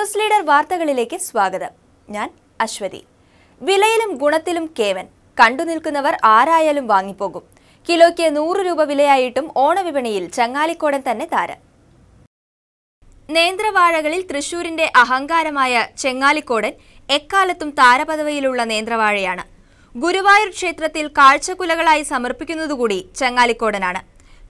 News leader വാർത്തകളിലേക്ക് സ്വാഗതം. ഞാൻ അശ്വതി. വിലയിലും ഗുണത്തിലും കേവൻ. കണ്ടു നിൽക്കുന്നവർ ആരായാലും വാങ്ങിപ്പോകും. കിലോയ്ക്ക് നൂറ് രൂപ വിലയായിട്ടും ഓണവിപണിയിൽ ചങ്ങാലിക്കോടൻ തന്നെ താരം. നേന്ത്രവാഴകളിൽ തൃശൂരിന്റെ അഹങ്കാരമായ ചെങ്ങാലിക്കോടൻ എക്കാലത്തും താരപദവിയിലുള്ള നേന്ത്രവാഴയാണ്. ഗുരുവായൂർ ക്ഷേത്രത്തിൽ കാഴ്ചക്കുലകളായി സമർപ്പിക്കുന്നതുകൂടി ചെങ്ങാലിക്കോടനാണ്.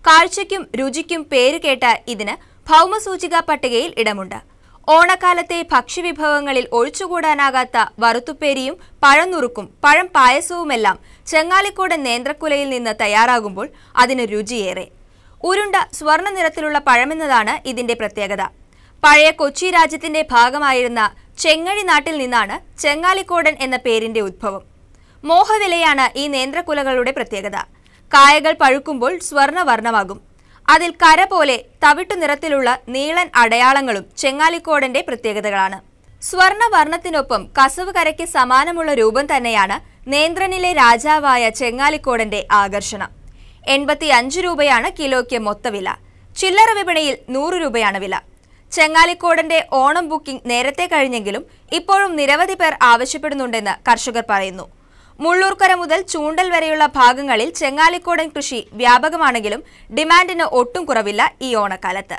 കാഴ്ചയ്ക്കും രുചിക്കും പേരുകേട്ട ഇതിന് ഭൗമസൂചിക പട്ടികയിൽ ഇടമുണ്ട്. ഓണക്കാലത്തെ ഭക്ഷ്യവിഭവങ്ങളിൽ ഒഴിച്ചുകൂടാനാകാത്ത വറുത്തുപ്പേരിയും പഴനുറുക്കും പഴം പായസവുമെല്ലാം ചെങ്ങാലിക്കോട് നേന്ത്രക്കുലയിൽ നിന്ന് തയ്യാറാകുമ്പോൾ അതിന് രുചിയേറെ. ഉരുണ്ട സ്വർണ നിറത്തിലുള്ള പഴമെന്നതാണ് ഇതിന്റെ പ്രത്യേകത. പഴയ കൊച്ചി രാജ്യത്തിന്റെ ഭാഗമായിരുന്ന ചെങ്ങഴി നാട്ടിൽ നിന്നാണ് ചെങ്ങാലിക്കോടൻ എന്ന പേരിന്റെ ഉദ്ഭവം മോഹവിലയാണ് ഈ നേന്ത്രക്കുലകളുടെ പ്രത്യേകത. കായകൾ പഴുക്കുമ്പോൾ സ്വർണവർണമാകും. അതിൽ കര പോലെ തവിട്ടു നിറത്തിലുള്ള നീളൻ അടയാളങ്ങളും ചെങ്ങാലിക്കോടന്റെ പ്രത്യേകതകളാണ്. സ്വർണവർണത്തിനൊപ്പം കസവ് കരയ്ക്ക് സമാനമുള്ള രൂപം തന്നെയാണ് നേന്ത്രനിലെ രാജാവായ ചെങ്ങാലിക്കോടന്റെ ആകർഷണം. എൺപത്തി അഞ്ച് രൂപയാണ് കിലോയ്ക്ക് മൊത്തവില ചില്ലറ വിപണിയിൽ നൂറ് രൂപയാണ് വില. ചെങ്ങാലിക്കോടന്റെ ഓണം ബുക്കിംഗ് നേരത്തെ കഴിഞ്ഞെങ്കിലും ഇപ്പോഴും നിരവധി പേർ ആവശ്യപ്പെടുന്നുണ്ടെന്ന് കർഷകർ പറയുന്നു. മുള്ളൂർക്കര മുതൽ ചൂണ്ടൽ വരെയുള്ള ഭാഗങ്ങളിൽ ചെങ്ങാലിക്കോടൻ കൃഷി വ്യാപകമാണെങ്കിലും ഡിമാൻഡിന് ഒട്ടും കുറവില്ല ഈ ഓണക്കാലത്ത്.